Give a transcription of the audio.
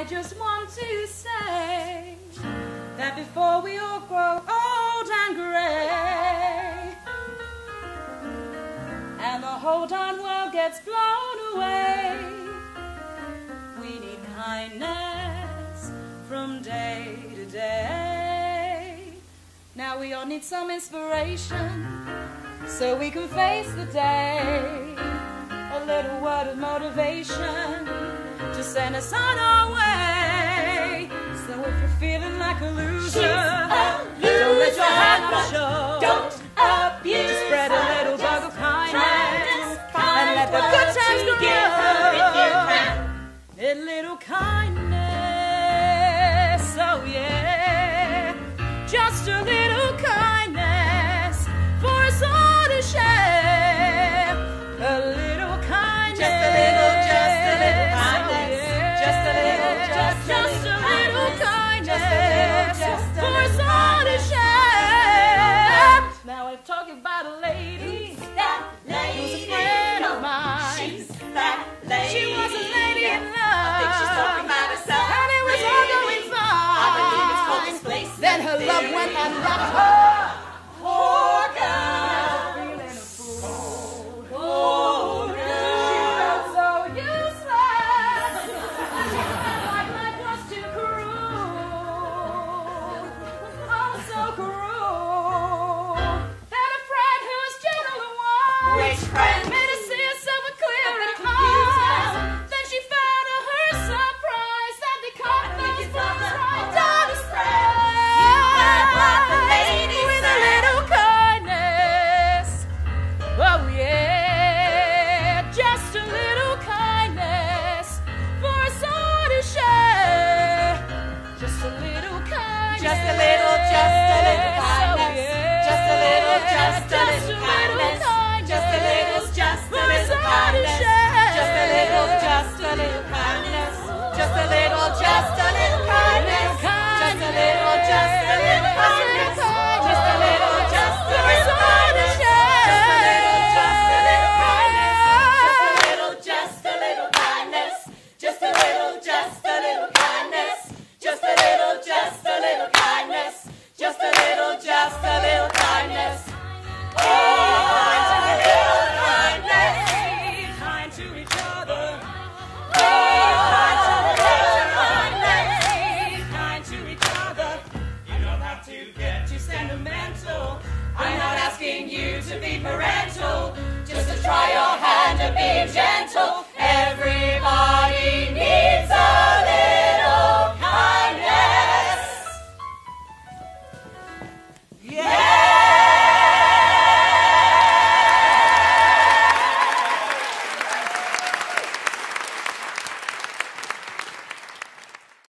I just want to say that before we all grow old and gray, and the whole darn world gets blown away, we need kindness from day to day. Now we all need some inspiration so we can face the day. A little word of motivation to send us on our way. So if you're feeling like a loser, a loser. don't let your head on show. Don't abuse. Just spread a little bug of kindness and let the good times go on if you can. A little kindness. Talking about a lady. That lady? Who's a friend of mine. She's that lady. She was a lady in love. I think she's talking about herself. And it was all going fine. I believe it's called this place. Then her love went and left her. Just a little kindness. Just a to be parental, just to try your hand at being gentle.